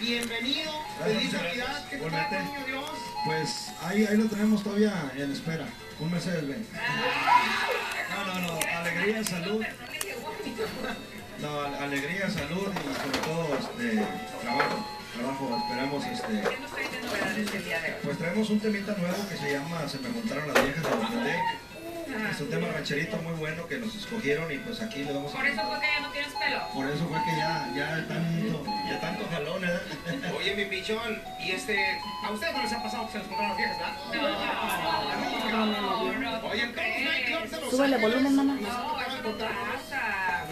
bienvenido. Feliz. Navidad. ¿Qué tal, niño Dios? Pues ahí, ahí lo tenemos todavía en espera. Un Mercedes Benz. No, no, no. Alegría, salud. No, ale- alegría, salud y sobre todo este, trabajo. Trabajo, esperamos este. Pues traemos un temita nuevo que se llama Se me juntaron las viejas de. Es un tema rancherito muy bueno que nos escogieron y pues aquí le vamos a. Por eso fue que ya no tienes pelo. Por eso fue que ya, ya tanto, ya tanto jalón, ¿eh? Oye, mi pichón, y este. ¿A ustedes no les ha pasado que se les juntaron las viejas, verdad? No, no, no. Oye, en todos los nightclubs de Los Súbele Ángeles, volumen, mamá. No,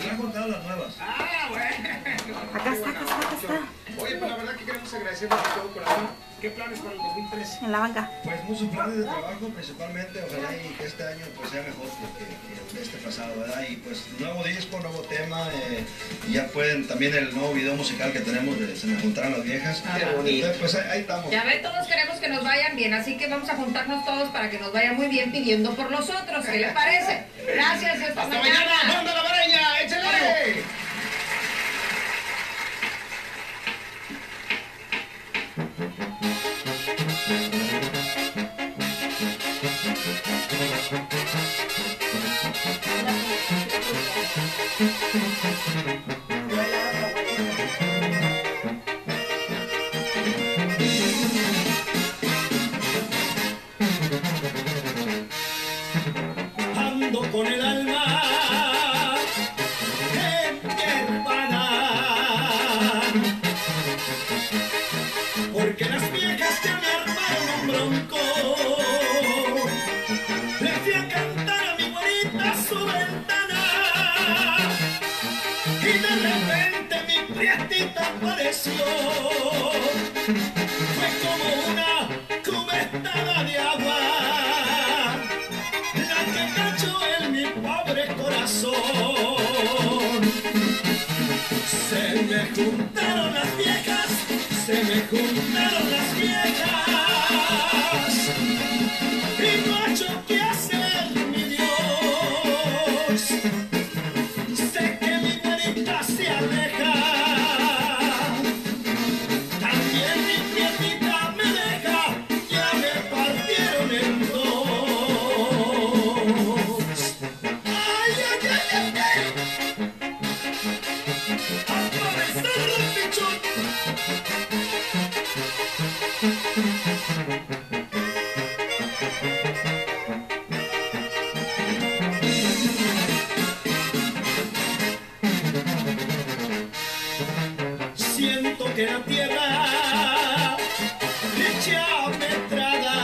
Me han contado las nuevas. Ah, bueno. Acá está, acá está, acá está. Oye, pues la verdad que queremos agradecerles de todo corazón. ¿Qué planes para el 2013? En la banca. Pues muchos planes de trabajo, principalmente, ojalá y que este año pues sea mejor que, que- que este pasado, ¿verdad? Y pues nuevo disco, nuevo tema, eh, y ya pueden, también el nuevo video musical que tenemos de Se me juntaron las viejas. Qué bonito. Entonces, pues ahí, ahí estamos. Ya ven, todos queremos que nos vayan bien, así que vamos a juntarnos todos para que nos vaya muy bien pidiendo por los otros. ¿Qué les parece? Gracias, hasta, ¡Hasta mañana, Música Y de repente mi prietita apareció. Fue como una cubetada de agua la que cayó en mi pobre corazón. Se me juntaron La tierra ya me traga.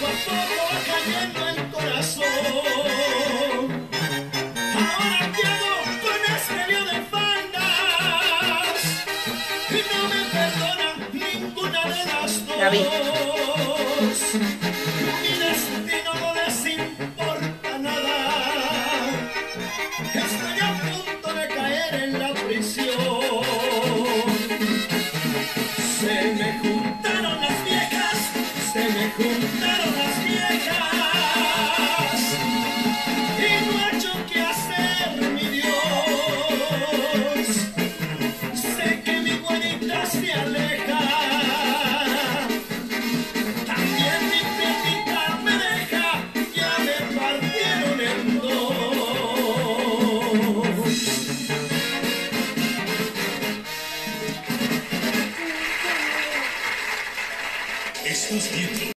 Poco a poco va cayendo el corazón. Ahora ¿qué hago con lío de fandas? Y no me perdona ninguna de las dos. Se me juntaron Jason's beauty.